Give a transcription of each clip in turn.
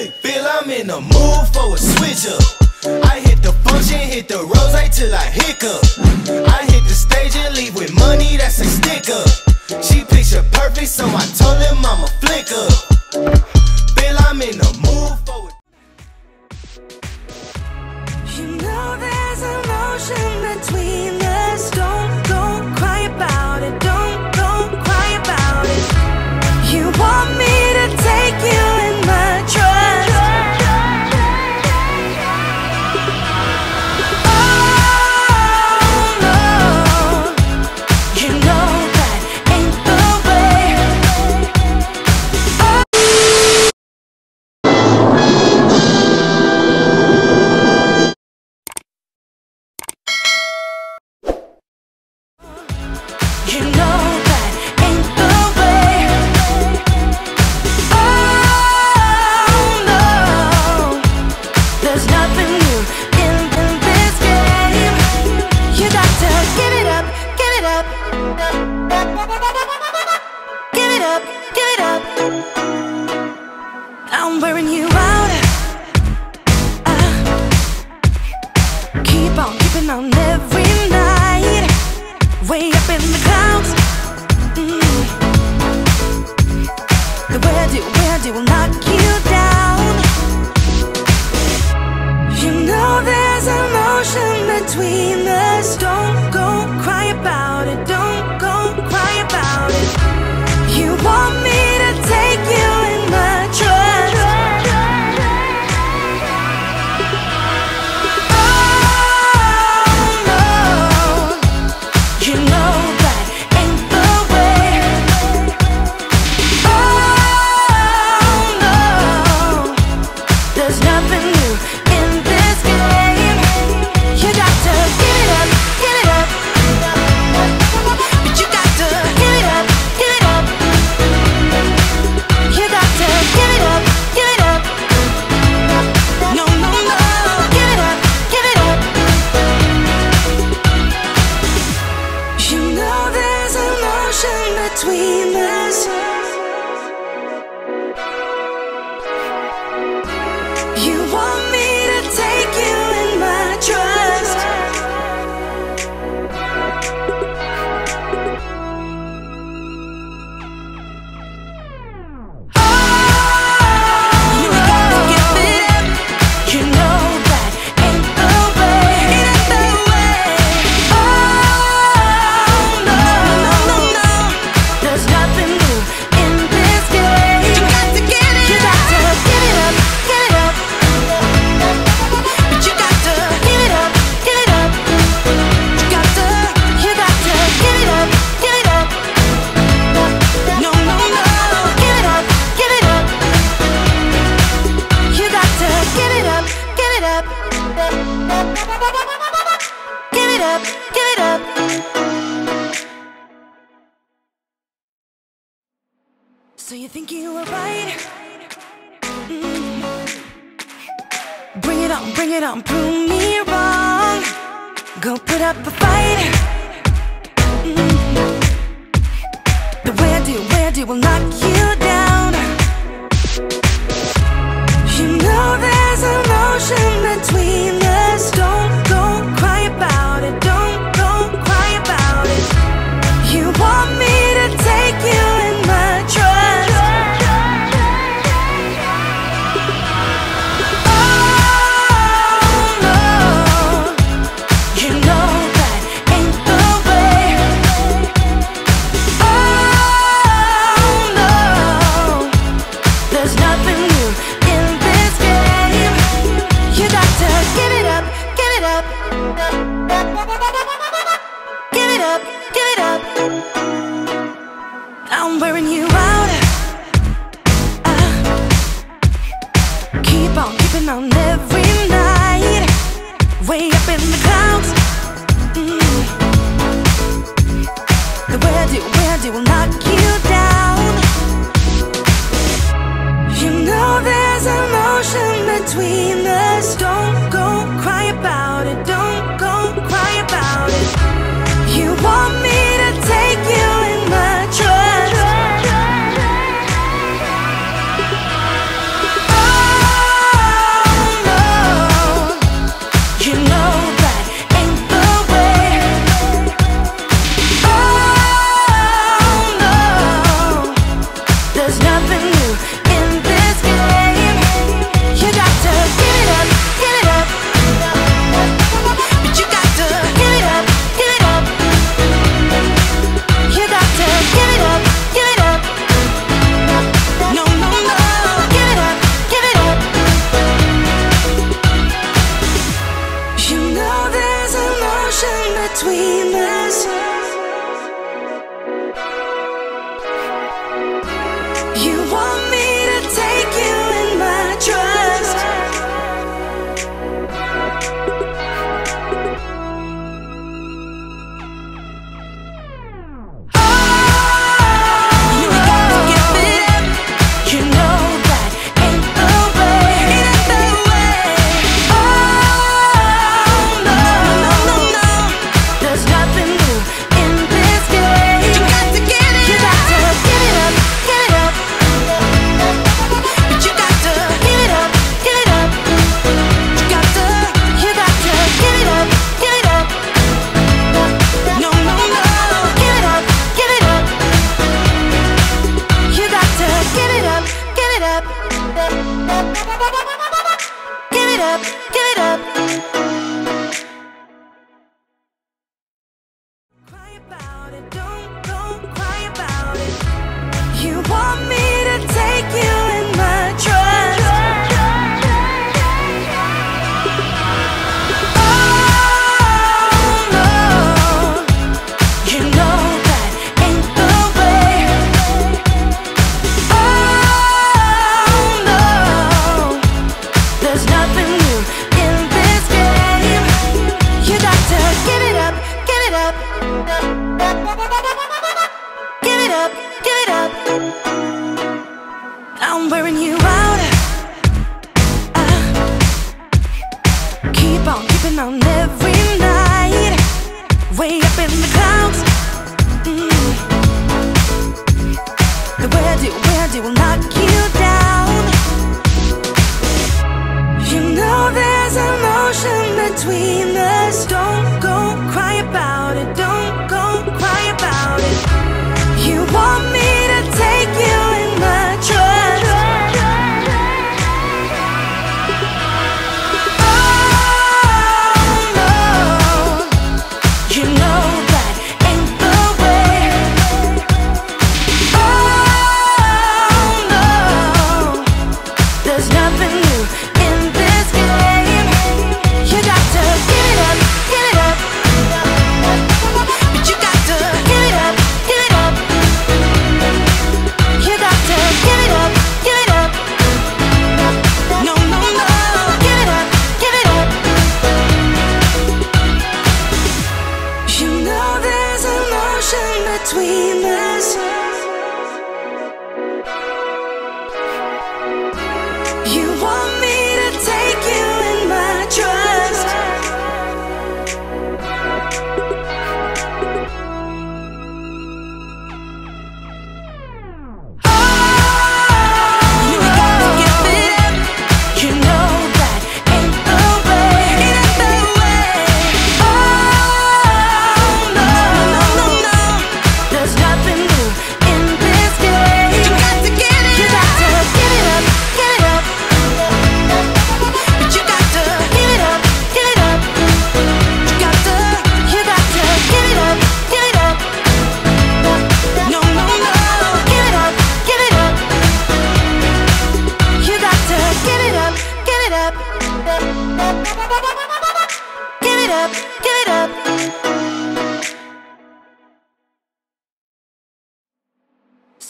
Hey, feel I'm in the mood for a switch up. I hit the function, hit the rose till I hiccup. I hit the stage and leave with money that's a sticker. She picture perfect, so I told him I'm a flicker. Feel I'm in the mood for it. Give it up, give it up. I'm wearing you out. Uh, keep on keeping on every night. Way up in the clouds. Mm. Knock you down? You know there's between us. Don't go about it, don't go cry about it. You want me bring it on, prove me wrong Go put up a fight mm -hmm. The way I do, way I do will knock you where they will not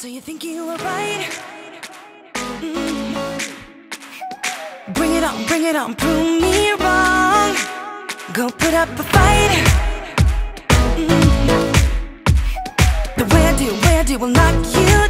So you think you were right? Mm. Bring it on, bring it on, prove me wrong. Go put up a fight. Mm. The way I do, way I do will knock you down.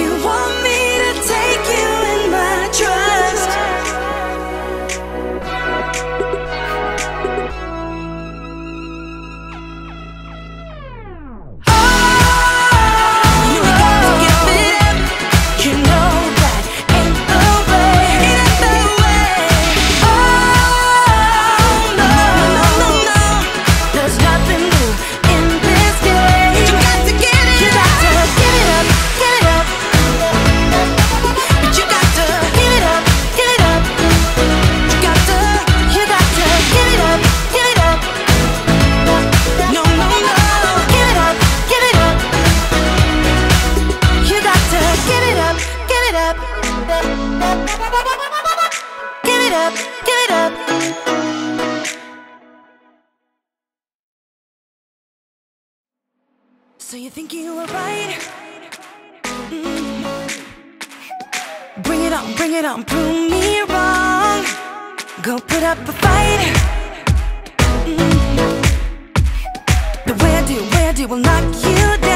you want me The mm. where will knock you down?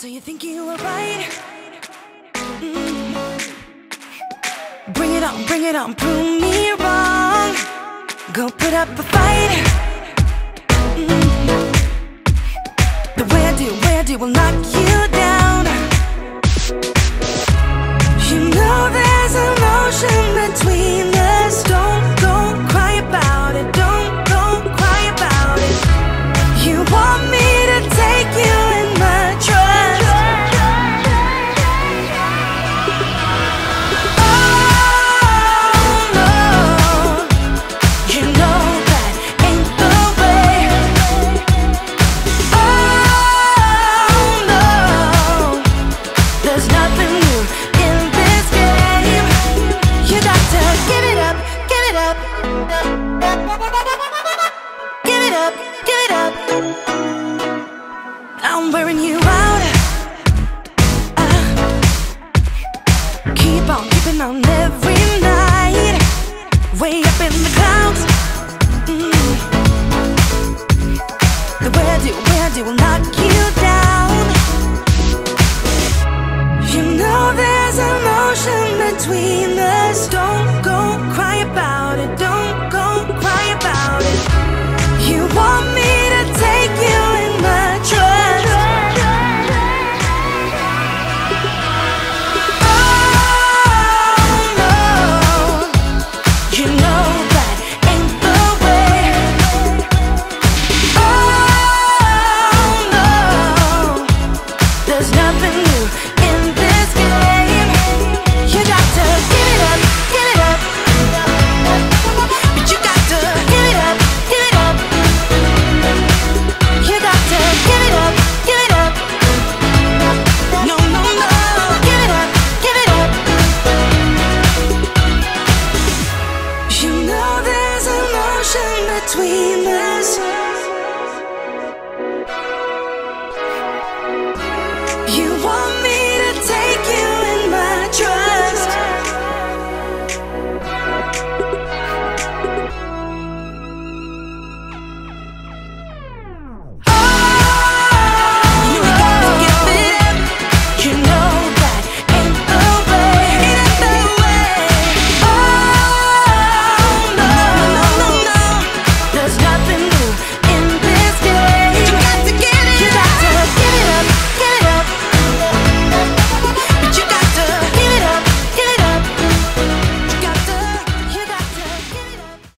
So you think you were right? Mm. Bring it on, bring it on, prove me wrong. Go put up a fight. Mm -hmm. The way I do, way I do will knock you down. out. Mm. The way it do, way will knock you down. You know there's emotion between us. Don't go cry about it, don't